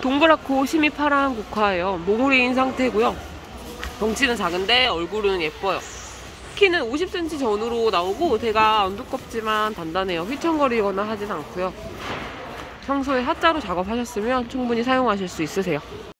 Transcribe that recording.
동그랗고 심이 파란 국화예요. 몽우리인 상태고요. 덩치는 작은데 얼굴은 예뻐요. 키는 50cm 전후로 나오고 대가 안 두껍지만 단단해요. 휘청거리거나 하진 않고요. 평소에 핫자로 작업하셨으면 충분히 사용하실 수 있으세요.